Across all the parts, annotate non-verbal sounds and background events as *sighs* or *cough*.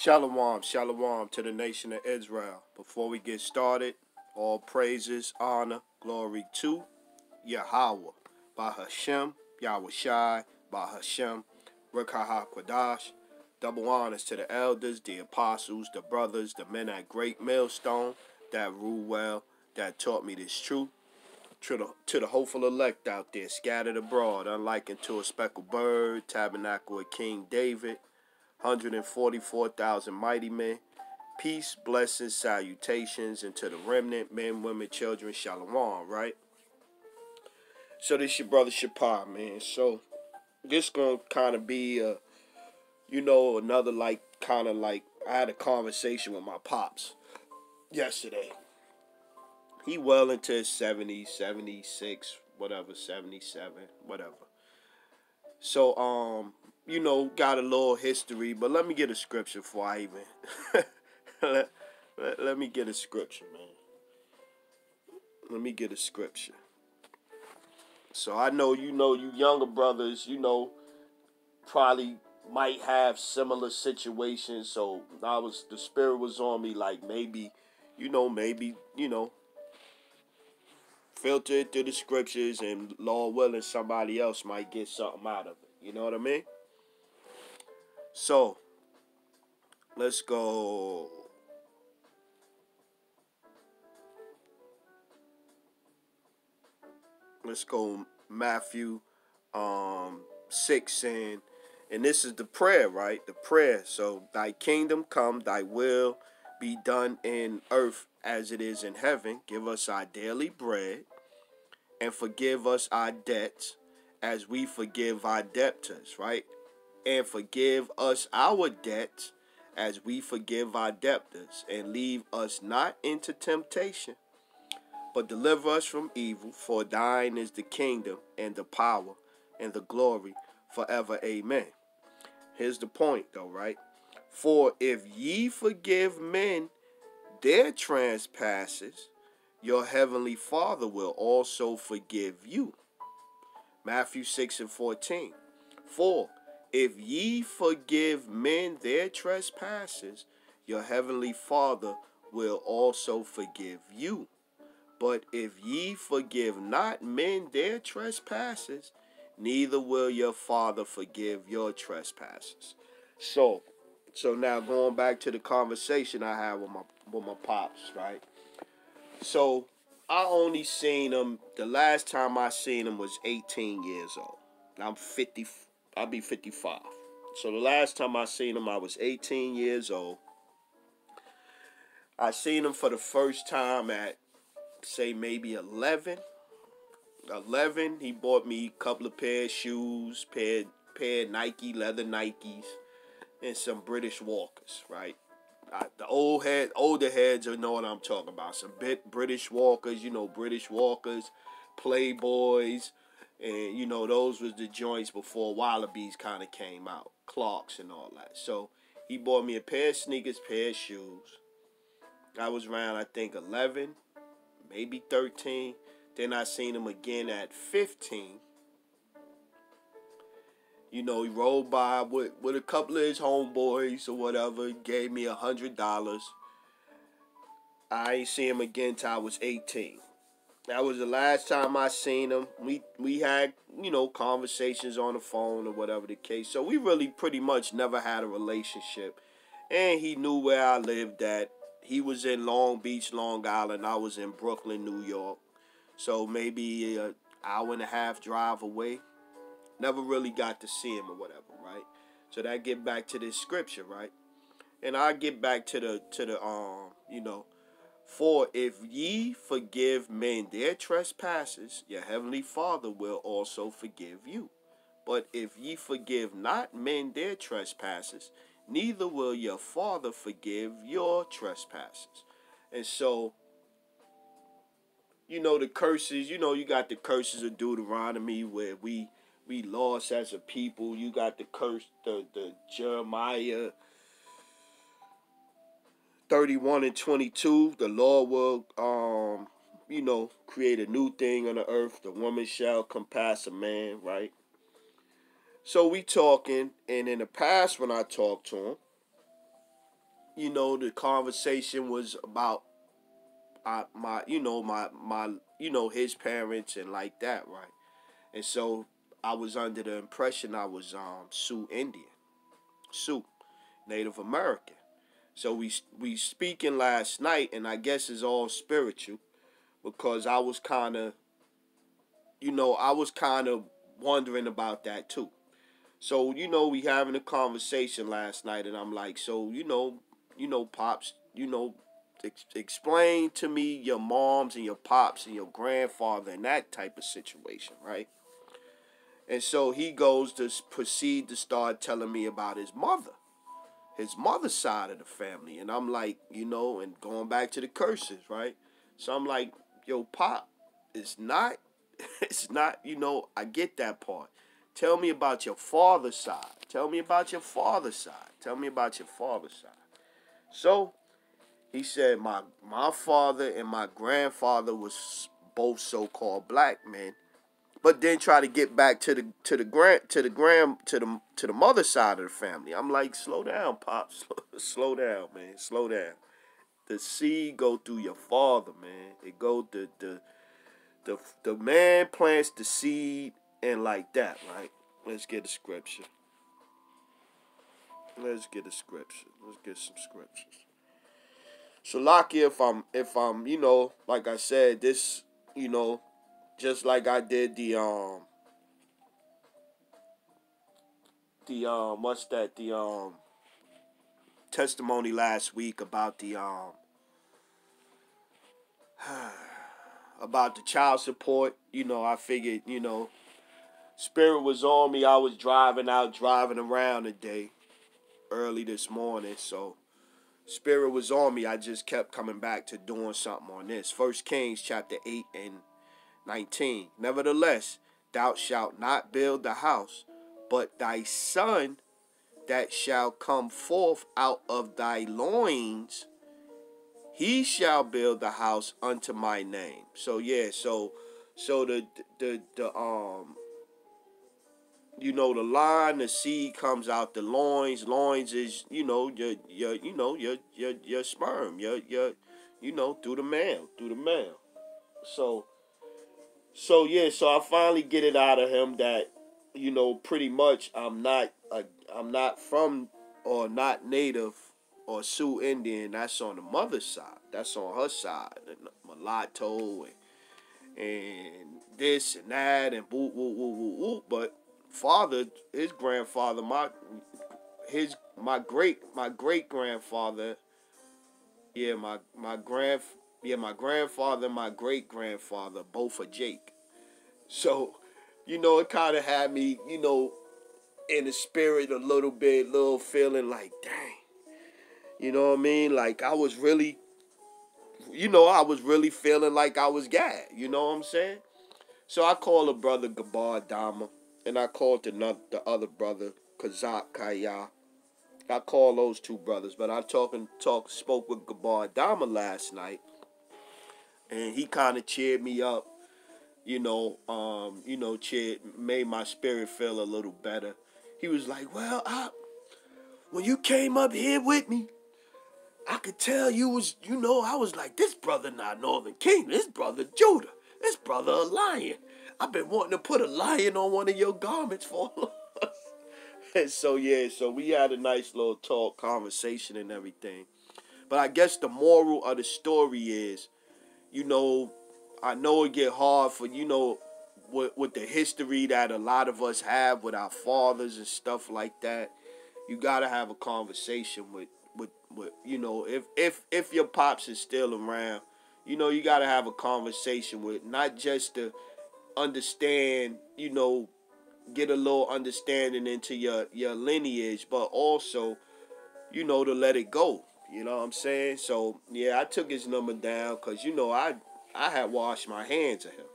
Shalom, shalom to the nation of Israel. Before we get started, all praises, honor, glory to Yahweh, by Hashem, Yahweh Shai, by Hashem, Rekaha Kwadash. Double honors to the elders, the apostles, the brothers, the men at Great Millstone that rule well, that taught me this truth. To the, to the hopeful elect out there, scattered abroad, unlike unto a speckled bird, tabernacle of King David, 144,000 mighty men. Peace, blessings, salutations, and to the remnant, men, women, children, shalom, right? So this your brother Shappa, man. So this gonna kind of be a, you know, another like kind of like I had a conversation with my pops yesterday. He well into his 70s, 76, whatever, 77, whatever. So um you know, got a little history, but let me get a scripture before I even. *laughs* let, let, let me get a scripture, man. Let me get a scripture. So I know you know you younger brothers, you know, probably might have similar situations. So I was the spirit was on me like maybe, you know, maybe, you know, filter it through the scriptures and Lord willing somebody else might get something out of it. You know what I mean? So, let's go. Let's go Matthew um 6 and and this is the prayer, right? The prayer. So, thy kingdom come, thy will be done in earth as it is in heaven. Give us our daily bread and forgive us our debts as we forgive our debtors, right? And forgive us our debts as we forgive our debtors, and leave us not into temptation, but deliver us from evil. For thine is the kingdom, and the power, and the glory forever. Amen. Here's the point, though, right? For if ye forgive men their trespasses, your heavenly Father will also forgive you. Matthew 6 and 14. For if ye forgive men their trespasses, your heavenly Father will also forgive you. But if ye forgive not men their trespasses, neither will your Father forgive your trespasses. So, so now going back to the conversation I had with my with my pops, right? So I only seen him the last time I seen him was 18 years old. I'm 50 I'll be 55. So the last time I seen him, I was 18 years old. I seen him for the first time at, say, maybe 11. 11, he bought me a couple of pair of shoes, pair, pair of Nike, leather Nikes, and some British Walkers, right? I, the old head, older heads will know what I'm talking about. Some bit British Walkers, you know, British Walkers, Playboys, and you know those was the joints before Wallabies kind of came out, Clarks and all that. So he bought me a pair of sneakers, pair of shoes. I was around I think 11, maybe 13. Then I seen him again at 15. You know, he rolled by with, with a couple of his homeboys or whatever, gave me a hundred dollars. I ain't see him again till I was 18. That was the last time I seen him. We we had, you know, conversations on the phone or whatever the case. So we really pretty much never had a relationship. And he knew where I lived at. He was in Long Beach, Long Island. I was in Brooklyn, New York. So maybe an hour and a half drive away. Never really got to see him or whatever, right? So that get back to this scripture, right? And I get back to the to the um, you know, for if ye forgive men their trespasses, your heavenly Father will also forgive you. But if ye forgive not men their trespasses, neither will your Father forgive your trespasses. And so, you know, the curses, you know, you got the curses of Deuteronomy where we we lost as a people. You got the curse, the, the Jeremiah 31 and 22, the Lord will, um, you know, create a new thing on the earth. The woman shall compass a man, right? So we talking, and in the past when I talked to him, you know, the conversation was about uh, my, you know, my my, you know, his parents and like that, right? And so I was under the impression I was um Sioux Indian, Sioux, Native American. So we we speaking last night, and I guess it's all spiritual, because I was kind of, you know, I was kind of wondering about that too. So you know, we having a conversation last night, and I'm like, so you know, you know, pops, you know, ex- explain to me your moms and your pops and your grandfather and that type of situation, right? And so he goes to proceed to start telling me about his mother, his mother's side of the family. And I'm like, you know, and going back to the curses, right? So I'm like, yo, Pop, it's not, *laughs* it's not, you know, I get that part. Tell me about your father's side. Tell me about your father's side. Tell me about your father's side. So he said my my father and my grandfather was both so-called black men but then try to get back to the to the grand to the grand to the to the mother side of the family. I'm like, slow down, pops, *laughs* slow down, man, slow down. The seed go through your father, man. It go the the the the man plants the seed and like that, right? Let's get a scripture. Let's get a scripture. Let's get some scriptures. So, lucky if I'm if I'm you know like I said this you know just like I did the um the um what's that the um testimony last week about the um *sighs* about the child support. You know I figured you know spirit was on me. I was driving out driving around today early this morning. So spirit was on me. I just kept coming back to doing something on this. First Kings chapter 8 and 19. Nevertheless, thou shalt not build the house, but thy son that shall come forth out of thy loins, he shall build the house unto my name. So yeah, so so the the the um you know the line, the seed comes out the loins. Loins is you know your your you know your your your sperm, your your you know through the male, through the male. So so yeah, so I finally get it out of him that you know pretty much I'm not a, I'm not from or not native or Sioux Indian. That's on the mother's side. That's on her side. And mulatto and and this and that and. But father, his grandfather, my his my great my great grandfather, yeah, my my grand yeah, my grandfather and my great grandfather both are Jake. So, you know, it kind of had me, you know, in the spirit a little bit, little feeling like, dang. You know what I mean? Like I was really, you know, I was really feeling like I was gay. You know what I'm saying? So I called a brother Gabar Dama, and I called the, the other brother Kazak Kaya. I called those two brothers, but I talking talk spoke with Gabar Dama last night, and he kind of cheered me up. You know, um, you know, cheered made my spirit feel a little better. He was like, "Well, I, when you came up here with me, I could tell you was, you know, I was like, this brother not Northern King, this brother Judah, this brother a lion. I've been wanting to put a lion on one of your garments for." *laughs* and so yeah, so we had a nice little talk, conversation, and everything. But I guess the moral of the story is you know, I know it get hard for you know with with the history that a lot of us have with our fathers and stuff like that. You gotta have a conversation with with with you know if if if your pops is still around, you know you gotta have a conversation with not just to understand you know get a little understanding into your your lineage, but also you know to let it go you know what I'm saying? So yeah, I took his number down because you know I I had washed my hands of him.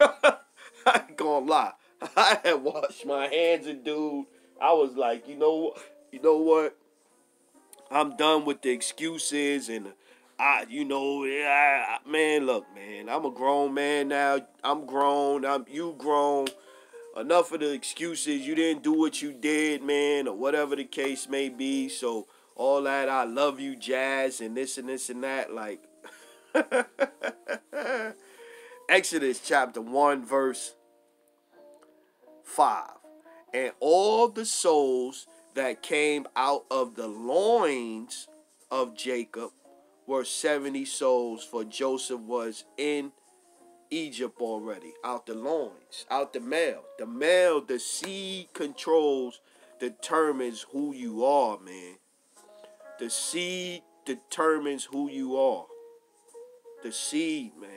*laughs* I ain't gonna lie. *laughs* I had washed my hands of dude. I was like, you know, you know what? I'm done with the excuses and I, you know, yeah, man. Look, man, I'm a grown man now. I'm grown. I'm you grown. Enough of the excuses. You didn't do what you did, man, or whatever the case may be. So all that I love you jazz and this and this and that. Like *laughs* Exodus chapter 1, verse 5. And all the souls that came out of the loins of Jacob were 70 souls, for Joseph was in Egypt already, out the loins, out the male. The male, the seed controls, determines who you are, man. The seed determines who you are. The seed, man.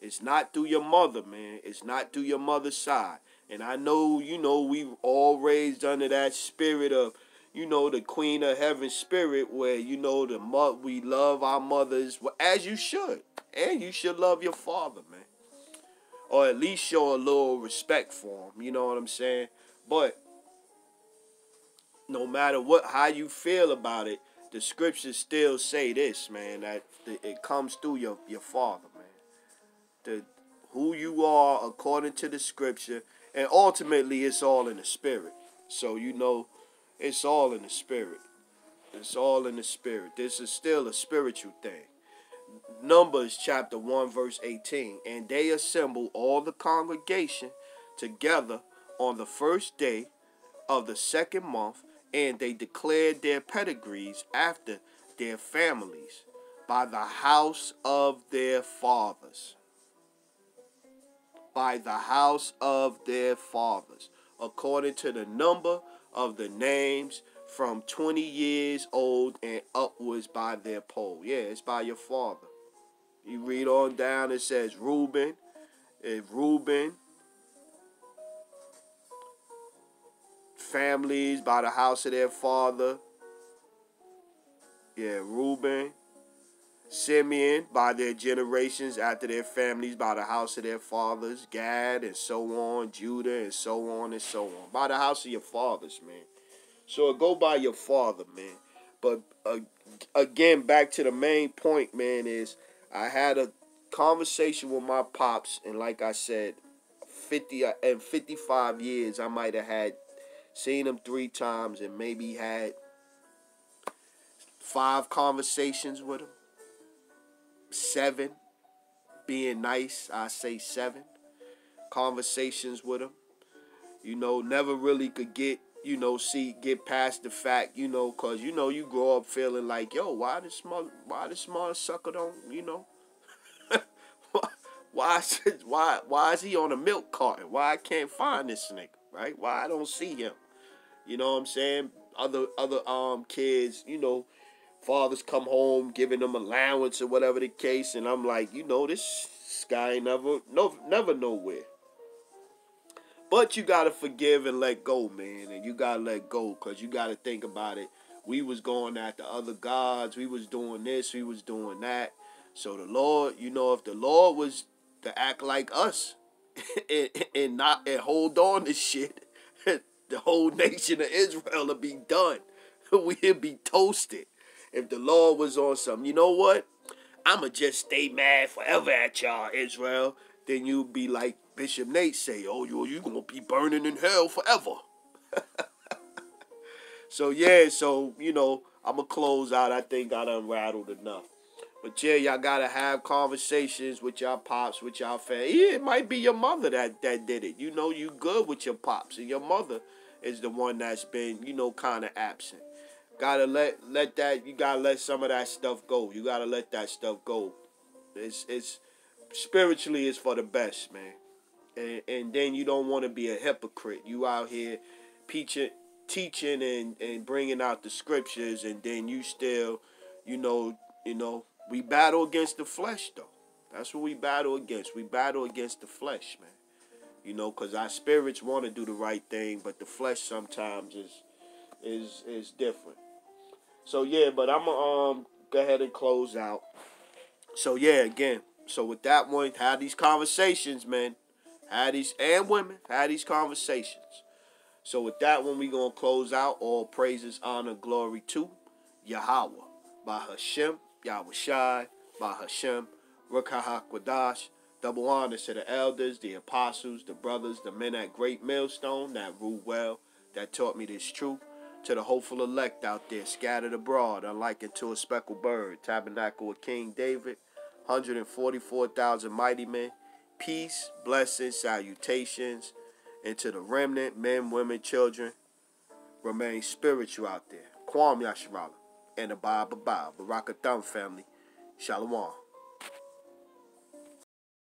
It's not through your mother, man. It's not through your mother's side. And I know, you know, we've all raised under that spirit of, you know, the Queen of Heaven spirit, where you know the mo- we love our mothers as you should, and you should love your father, man, or at least show a little respect for him. You know what I'm saying? But no matter what, how you feel about it, the scriptures still say this, man, that it comes through your your father, man. The who you are according to the scripture, and ultimately it's all in the spirit. So you know it's all in the spirit. It's all in the spirit. This is still a spiritual thing. Numbers chapter 1, verse 18. And they assembled all the congregation together on the first day of the second month, and they declared their pedigrees after their families by the house of their fathers. By the house of their fathers, according to the number of the names from 20 years old and upwards by their poll. Yeah, it's by your father. You read on down, it says Reuben, if Reuben, families by the house of their father. Yeah, Reuben, Simeon by their generations after their families by the house of their fathers, Gad and so on, Judah and so on and so on. By the house of your fathers, man. So go by your father, man. But uh, again, back to the main point, man, is I had a conversation with my pops, and like I said, 50 and 55 years, I might have had seen him three times and maybe had five conversations with him seven. Being nice, I say seven. Conversations with him. You know, never really could get, you know, see, get past the fact, you know, cause you know you grow up feeling like, yo, why this small, why this small sucker don't, you know, *laughs* why, why, why is he on a milk carton? Why I can't find this nigga, right? Why I don't see him? You know what I'm saying? Other other um kids, you know, fathers come home giving them allowance or whatever the case, and I'm like, you know, this guy never, no, never nowhere. But you gotta forgive and let go, man, and you gotta let go, cause you gotta think about it. We was going after other gods. We was doing this. We was doing that. So the Lord, you know, if the Lord was to act like us *laughs* and, and not and hold on to shit, *laughs* the whole nation of Israel would be done. *laughs* We'd be toasted if the Lord was on something, you know what? I'ma just stay mad forever at y'all, Israel. Then you'd be like Bishop Nate say, oh, you you gonna be burning in hell forever. *laughs* so yeah, so you know, I'ma close out. I think I done rattled enough. But yeah, y'all gotta have conversations with y'all pops, with y'all family. Yeah, it might be your mother that that did it. You know, you good with your pops, and your mother is the one that's been, you know, kind of absent. Gotta let let that you gotta let some of that stuff go. You gotta let that stuff go. It's it's spiritually it's for the best, man. And and then you don't want to be a hypocrite. You out here teaching teaching and and bringing out the scriptures, and then you still, you know, you know, we battle against the flesh though. That's what we battle against. We battle against the flesh, man. You know, cause our spirits want to do the right thing, but the flesh sometimes is is is different. So yeah, but I'm gonna um go ahead and close out. So yeah, again, so with that one, have these conversations, man. Have these and women, have these conversations. So with that one, we gonna close out. All praises, honor, glory to Yahweh by Hashem, Yahweh Shai, by Hashem, Rakahakwadash. Double honor to the elders, the apostles, the brothers, the men at Great Millstone that rule well, that taught me this truth. To the hopeful elect out there, scattered abroad, unlike unto a speckled bird, tabernacle of King David, 144,000 mighty men, peace, blessings, salutations, and to the remnant, men, women, children, remain spiritual out there. Kwam Yasharala and the Bob Bob, Baraka Thumb family. Shalom.